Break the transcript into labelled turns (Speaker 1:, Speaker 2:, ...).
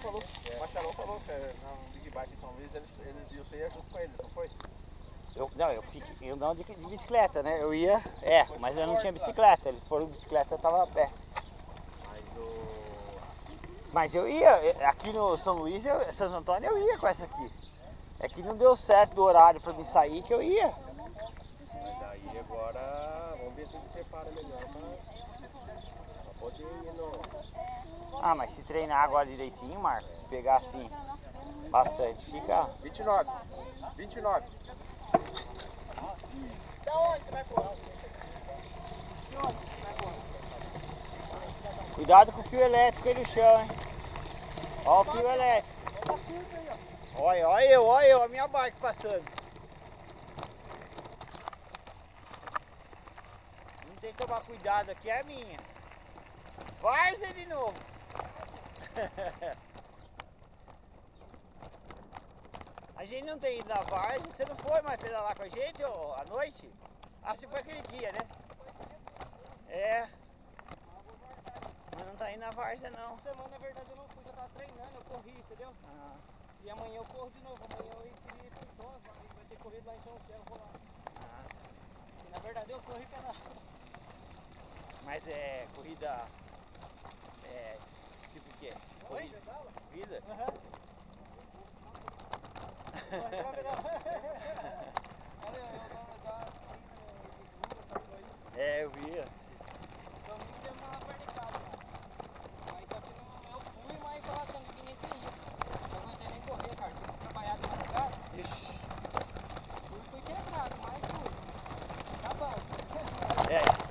Speaker 1: falou, o Marcelão falou que é, no Big Bike em São Luís, eles, eles iam ser junto com eles, não foi?
Speaker 2: Eu, não, eu, fiquei, eu não de, de bicicleta, né? Eu ia, é, mas eu não tinha bicicleta. Eles foram de bicicleta, eu tava a pé.
Speaker 1: Mas o...
Speaker 2: Mas eu ia, aqui no São Luís, eu, Santo Antônio, eu ia com essa aqui. É que não deu certo do horário pra mim sair que eu ia.
Speaker 1: Mas daí agora, vamos ver se ele prepara melhor pra,
Speaker 2: Ah, mas se treinar agora direitinho, Marcos, se pegar assim bastante, fica.
Speaker 1: 29, 29.
Speaker 3: Da onde vai pôr?
Speaker 2: Cuidado com o fio elétrico aí no chão, hein? Ó o fio elétrico. Olha, olha eu, olha eu, a minha bike passando. Não tem que tomar cuidado aqui, é a minha. Várzea de novo. A gente não tem ido na Várzea, você não foi mais pedalar com a gente ô, à noite? Ah, você foi aquele dia, né? É. Mas não tá indo na Várzea não.
Speaker 3: Semana, na verdade, eu não fui, eu tava treinando, eu corri, entendeu?
Speaker 2: Ah,
Speaker 3: E amanhã eu corro de novo, amanhã eu queria ir pro aí vai ter corrido lá em São José, eu vou lá.
Speaker 2: ah.
Speaker 3: E na verdade eu corri pela...
Speaker 2: Mas é corrida. É. Tipo o quê? Corrida? Corrida?
Speaker 3: Coisas.
Speaker 2: É, eu vi.
Speaker 3: Domingo deu uma casa lá. Mas só que não, eu fui, mas falando que nem queria. Não aguentei nem correr, cara. Tive que trabalhar de madrugada.
Speaker 2: Ixi.
Speaker 3: Fui, fui quebrado, mas fui. Tá bom.
Speaker 2: É,